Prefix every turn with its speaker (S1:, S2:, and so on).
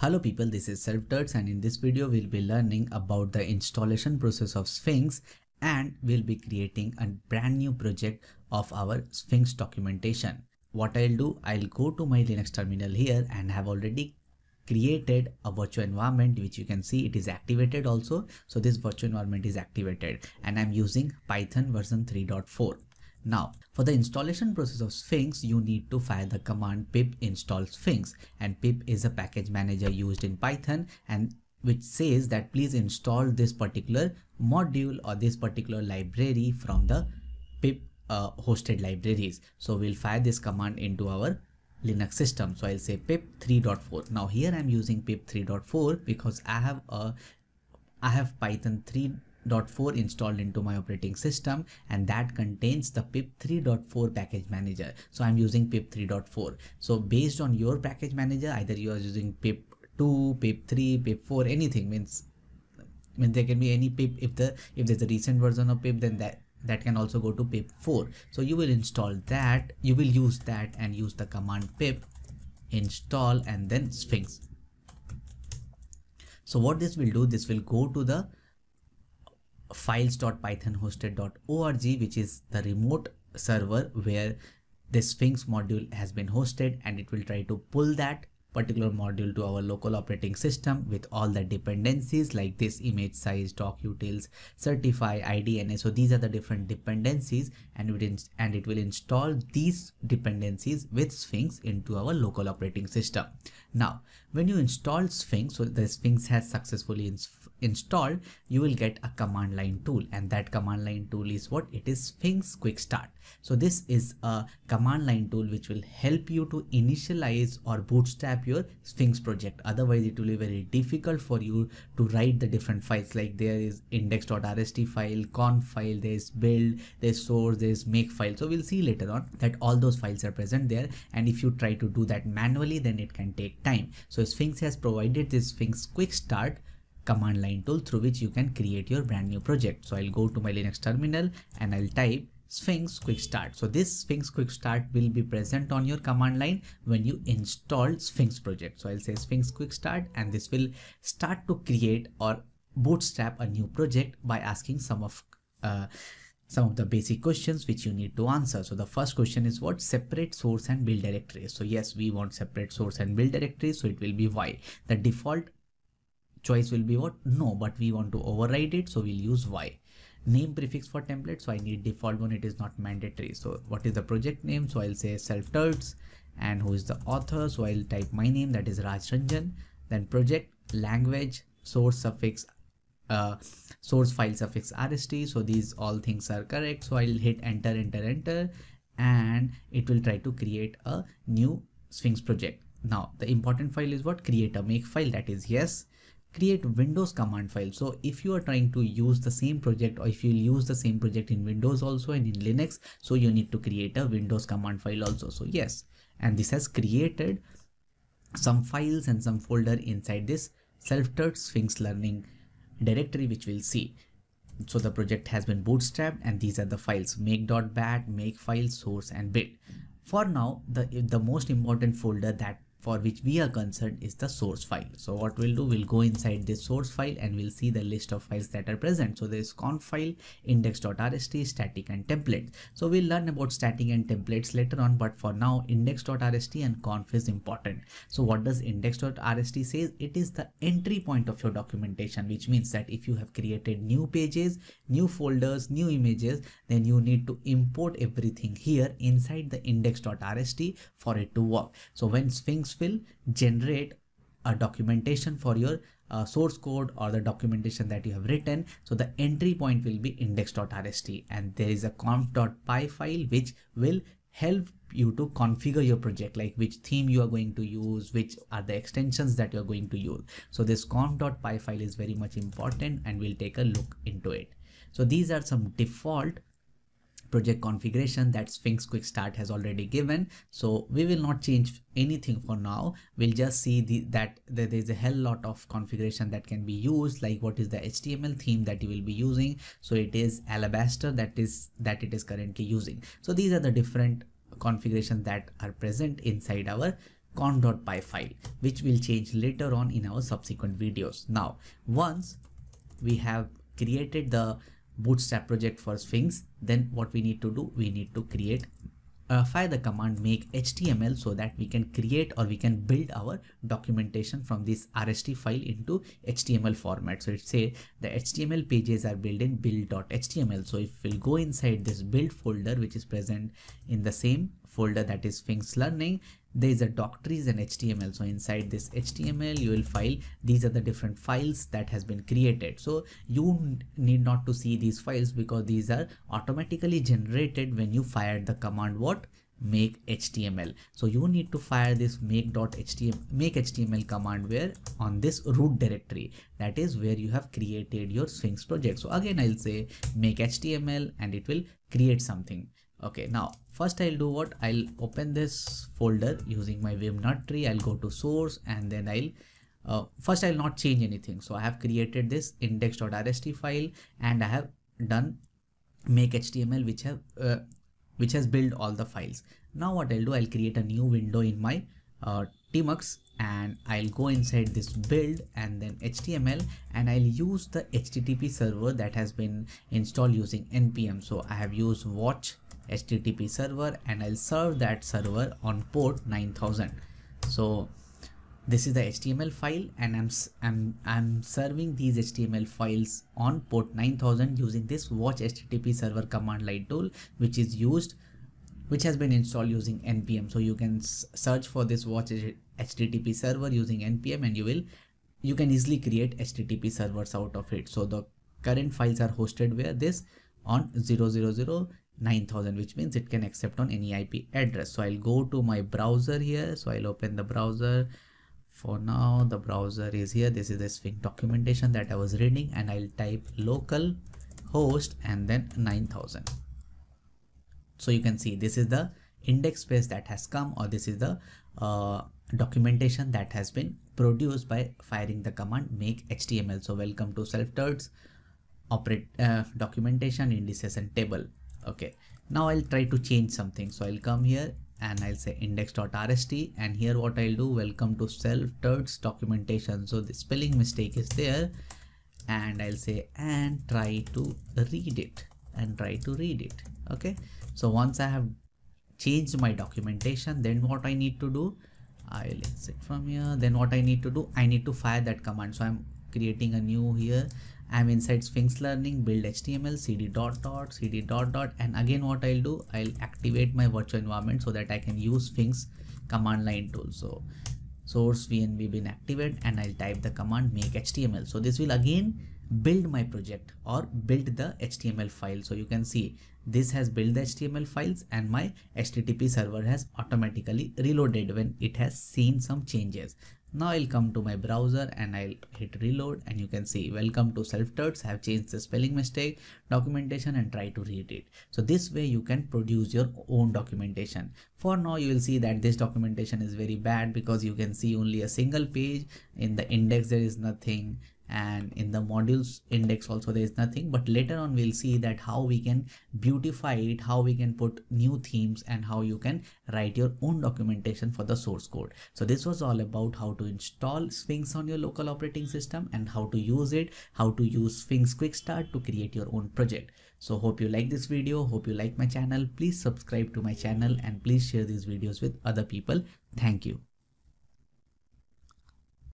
S1: Hello people, this is SelfTuts and in this video we'll be learning about the installation process of Sphinx and we'll be creating a brand new project of our Sphinx documentation. What I'll do, I'll go to my Linux terminal here and have already created a virtual environment which you can see it is activated also. So this virtual environment is activated and I'm using Python version 3.4. Now, for the installation process of Sphinx, you need to fire the command pip install Sphinx and pip is a package manager used in Python and which says that please install this particular module or this particular library from the pip uh, hosted libraries. So we'll fire this command into our Linux system. So I'll say pip 3.4. Now here I'm using pip 3.4 because I have a I have Python 3 3.4 installed into my operating system and that contains the pip 3.4 package manager so i'm using pip 3.4 so based on your package manager either you are using pip 2 pip 3 pip 4 anything means I mean there can be any pip if the if there's a recent version of pip then that that can also go to pip 4 so you will install that you will use that and use the command pip install and then sphinx so what this will do this will go to the files.pythonhosted.org which is the remote server where the Sphinx module has been hosted and it will try to pull that particular module to our local operating system with all the dependencies like this imagesize, docutils, certifi, IDNA. So these are the different dependencies and it, and it will install these dependencies with Sphinx into our local operating system. Now, when you install Sphinx, so the Sphinx has successfully ins installed, you will get a command line tool and that command line tool is what? It is Sphinx Quick Start. So this is a command line tool which will help you to initialize or bootstrap your Sphinx project. Otherwise, it will be very difficult for you to write the different files like there is index.rst file, conf file, there's build, there's source, there's make file. So we'll see later on that all those files are present there. And if you try to do that manually, then it can take time. So Sphinx has provided this Sphinx quick start command line tool through which you can create your brand new project. So I'll go to my Linux terminal and I'll type Sphinx quick start. So this Sphinx quick start will be present on your command line when you install Sphinx project. So I'll say Sphinx quick start and this will start to create or bootstrap a new project by asking some of uh, some of the basic questions which you need to answer. So the first question is what separate source and build directory. So yes, we want separate source and build directory. So it will be Y. The default choice will be what? No, but we want to override it. So we'll use Y. Name prefix for template. So I need default one. It is not mandatory. So what is the project name? So I'll say self-tuts and who is the author. So I'll type my name that is Raj Ranjan. Then project, language, source suffix, uh, source file suffix rst so these all things are correct so i'll hit enter enter enter and it will try to create a new sphinx project now the important file is what create a make file that is yes create windows command file so if you are trying to use the same project or if you use the same project in windows also and in linux so you need to create a windows command file also so yes and this has created some files and some folder inside this self-taught sphinx learning directory which we'll see. So the project has been bootstrapped and these are the files make.bat, make file, source and bit. For now, the, the most important folder that for which we are concerned is the source file. So what we'll do, we'll go inside this source file and we'll see the list of files that are present. So there's conf file, index.rst, static and templates. So we'll learn about static and templates later on, but for now index.rst and conf is important. So what does index.rst says? It is the entry point of your documentation, which means that if you have created new pages, new folders, new images, then you need to import everything here inside the index.rst for it to work. So when Sphinx will generate a documentation for your uh, source code or the documentation that you have written. So the entry point will be index.rst and there is a conf.py file which will help you to configure your project like which theme you are going to use which are the extensions that you're going to use so this conf.py file is very much important and we'll take a look into it so these are some default project configuration that Sphinx Quick Start has already given. So we will not change anything for now. We'll just see the, that there is a hell lot of configuration that can be used like what is the HTML theme that you will be using. So it is Alabaster that is that it is currently using. So these are the different configurations that are present inside our conf.py file which will change later on in our subsequent videos now once we have created the bootstrap project for sphinx then what we need to do? We need to create uh, fire the command make html so that we can create or we can build our documentation from this rst file into html format. So it say the html pages are built in build.html so if we'll go inside this build folder which is present in the same folder that is Sphinx Learning, there is a doctrees and HTML. So inside this HTML, you will file, these are the different files that has been created. So you need not to see these files because these are automatically generated when you fire the command what? make html so you need to fire this make.html make html command where? On this root directory. That is where you have created your sphinx project. So again i'll say make html and it will create something okay now first i'll do what? I'll open this folder using my vim NERDTree. I'll go to source and then i'll uh, first i'll not change anything. So i have created this index.rst file and i have done make html which have uh, which has built all the files. Now what i'll do i'll create a new window in my uh, tmux and I'll go inside this build and then HTML and I'll use the HTTP server that has been installed using npm so I have used watch HTTP server and I'll serve that server on port 9000. So this is the HTML file and I'm, I'm, I'm serving these HTML files on port 9000 using this watch HTTP server command line tool which is used which has been installed using npm so you can search for this watch http server using npm and you will you can easily create http servers out of it so the current files are hosted where this on 000 9000 which means it can accept on any IP address. So I'll go to my browser here. So I'll open the browser. For now the browser is here. This is the Sphinx documentation that I was reading and I'll type local host and then 9000. So you can see this is the index space that has come or this is the uh, documentation that has been produced by firing the command make html so welcome to self-tuts operate uh, documentation indices and table okay. Now I'll try to change something. So I'll come here and I'll say index.rst and here what I'll do welcome to self tuts documentation. So the spelling mistake is there. And I'll say and try to read it. And try to read it. Okay. So once I have changed my documentation then what I need to do? I'll exit from here. Then what I need to do? I need to fire that command. So I'm creating a new here I'm inside Sphinx Learning, build HTML, cd dot dot, cd dot dot, and again what I'll do, I'll activate my virtual environment so that I can use Sphinx command line tool. So source venv been activated and I'll type the command make HTML. So this will again build my project or build the HTML file. So you can see this has built the HTML files and my HTTP server has automatically reloaded when it has seen some changes. Now I'll come to my browser and I'll hit reload and you can see welcome to self-tuts have changed the spelling mistake documentation and try to read it. So this way you can produce your own documentation. For now you will see that this documentation is very bad because you can see only a single page in the index there is nothing and in the modules index also there is nothing but later on we'll see that how we can beautify it how we can put new themes and how you can write your own documentation for the source code. So this was all about how to install sphinx on your local operating system and how to use it how to use sphinx quick start to create your own project. So hope you like this video hope you like my channel. Please subscribe to my channel and please share these videos with other people. Thank you